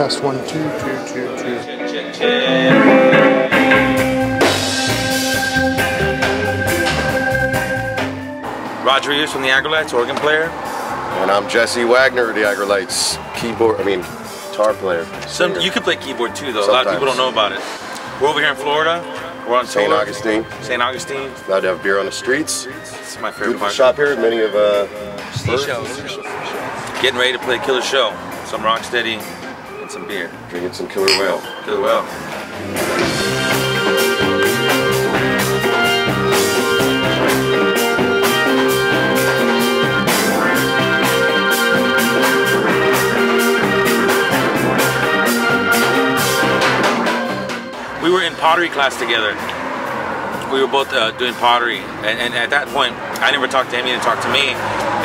Test one, two, two, two, two. Check, check, check. Roger Rivas from the Aggrolites, organ player. And I'm Jesse Wagner, the Aggrolites keyboard, I mean, guitar player. Some you can play keyboard too, though. A lot of people don't know about it. We're over here in Florida. We're on St. Augustine. St. Augustine. Allowed to have beer on the streets. It's my favorite Beautiful part. shop here. Many of uh, Seashells. Getting ready to play Killer Show. Some Rocksteady and some beer. Drinking some killer whale. Killer Well. We were in pottery class together. We were both uh, doing pottery, and, and at that point, I never talked to him. He didn't talk to me,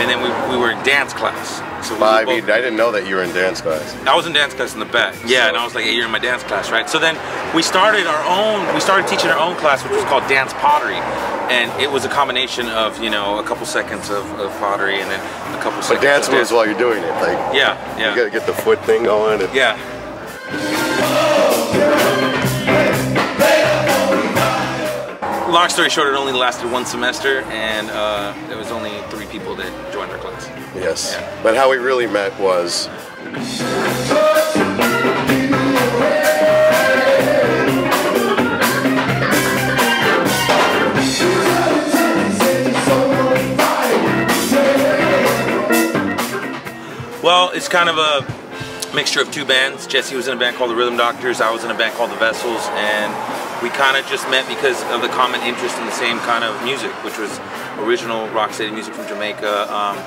and then we, we were in dance class. So we Well, I mean, I didn't know that you were in dance class. I was in dance class in the back. Yeah, and I was like, hey, you're in my dance class, right? So then we started our own, we started teaching our own class, which was called Dance Pottery. And it was a combination of, you know, a couple seconds of, of pottery and then a couple But seconds dance of moves while you're doing it. Like, Yeah, yeah. you gotta get the foot thing going. And Yeah. Long story short, it only lasted one semester, and uh, there was only three people that joined our class. Yes. Yeah. But how we really met was Well, it's kind of a mixture of two bands. Jesse was in a band called the Rhythm Doctors. I was in a band called the Vessels, and we kind of just met because of the common interest in the same kind of music, which was original rocksteady music from Jamaica. Um,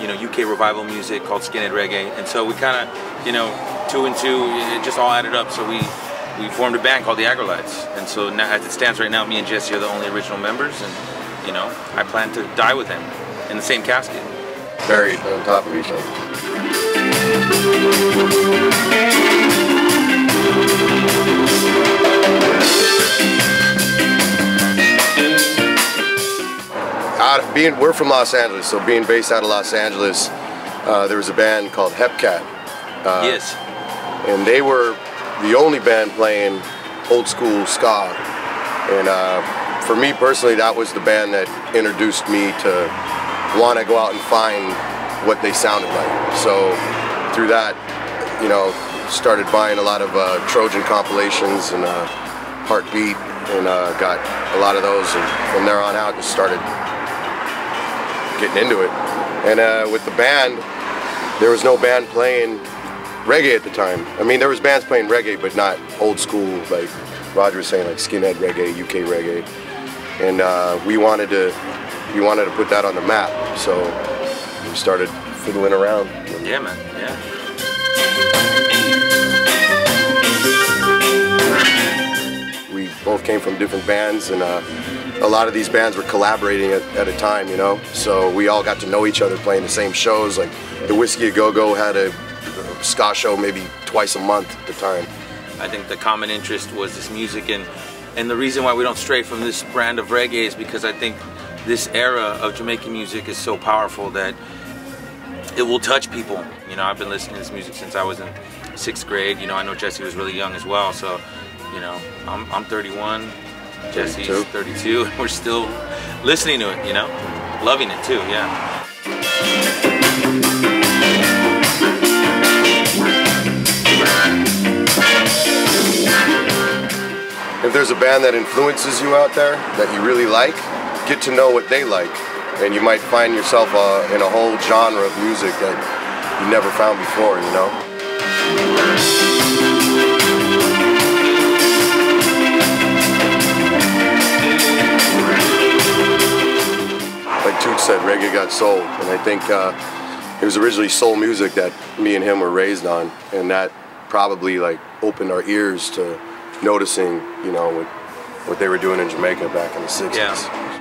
you know, UK revival music called skinhead reggae, and so we kind of, you know, two and two, it just all added up. So we we formed a band called the Aggrolites, and so now, as it stands right now, me and Jesse are the only original members, and you know, I plan to die with them in the same casket. buried on top of each other. Being, we're from Los Angeles, so being based out of Los Angeles, uh, there was a band called Hepcat, yes. and they were the only band playing old school ska. And uh, for me personally, that was the band that introduced me to want to go out and find what they sounded like. So through that, you know, started buying a lot of uh, Trojan compilations and uh, Heartbeat, and uh, got a lot of those. And from there on out, just started getting into it. And uh, with the band, there was no band playing reggae at the time. I mean, there was bands playing reggae, but not old school, like Roger was saying, like skinhead reggae, UK reggae. And uh, we wanted to, we wanted to put that on the map. So we started fiddling around. Yeah, man. Yeah. Came from different bands, and uh, a lot of these bands were collaborating at, at a time, you know. So we all got to know each other playing the same shows. Like the Whisky a Go Go had a, a ska show maybe twice a month at the time. I think the common interest was this music, and and the reason why we don't stray from this brand of reggae is because I think this era of Jamaican music is so powerful that it will touch people. You know, I've been listening to this music since I was in sixth grade. You know, I know Jesse was really young as well, so you know, I'm I'm 31, Jesse's 32. 32, and we're still listening to it. You know, loving it too. Yeah. If there's a band that influences you out there that you really like, get to know what they like. And you might find yourself uh, in a whole genre of music that you never found before, you know? Said, reggae got soul. And I think uh, it was originally soul music that me and him were raised on. And that probably like opened our ears to noticing, you know, what, what they were doing in Jamaica back in the 60s. Yeah.